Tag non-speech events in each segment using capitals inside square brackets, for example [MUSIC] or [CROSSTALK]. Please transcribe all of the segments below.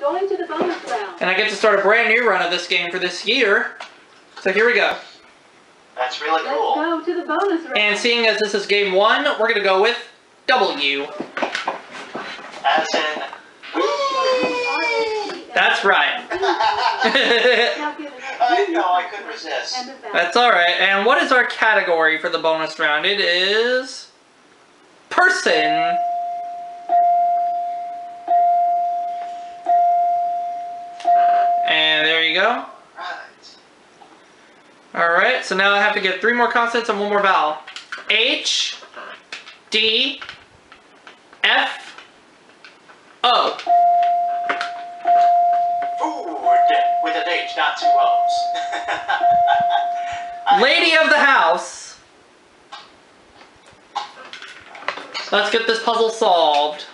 going to the bonus round. And I get to start a brand new run of this game for this year. So here we go. That's really Let's cool. go to the bonus round. And seeing as this is game one, we're gonna go with W. As in. That's right. [LAUGHS] Now give it I know, I couldn't resist. And a vowel. That's alright. And what is our category for the bonus round? It is person. You go. Right. Alright, so now I have to get three more consonants and one more vowel. H, D, F, O. Food with an H, not two O's. [LAUGHS] Lady of the house. Let's get this puzzle solved.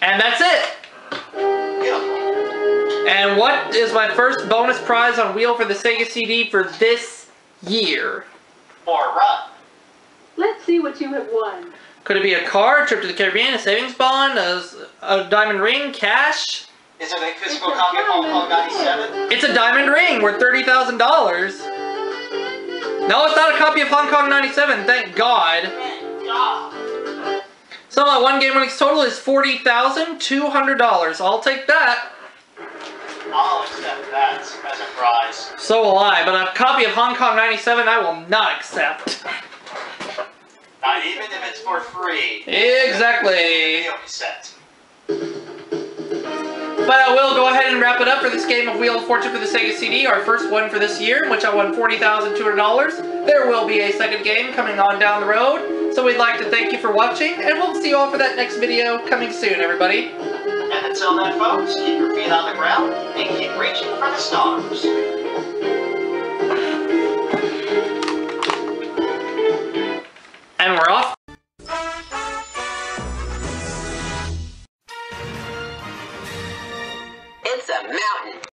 And that's it. Beautiful. And what is my first bonus prize on wheel for the Sega CD for this year? Or run. Let's see what you have won. Could it be a car, a trip to the Caribbean, a savings bond, a, a diamond ring, cash? Is it a physical It's copy of Hong Kong 97? It's a diamond ring worth $30,000. No, it's not a copy of Hong Kong 97, thank God. God. So my one game winnings total is $40,200. I'll take that. I'll accept that as a prize. So will I, but a copy of Hong Kong 97 I will not accept. Not even if it's for free. Exactly. Set. But I will go ahead and wrap it up for this game of Wheel of Fortune for the Sega CD, our first one for this year, in which I won $40,200. There will be a second game coming on down the road. So we'd like to thank you for watching, and we'll see you all for that next video coming soon, everybody. And until then, folks, keep your feet on the ground and keep reaching for the stars. And we're off. It's a mountain.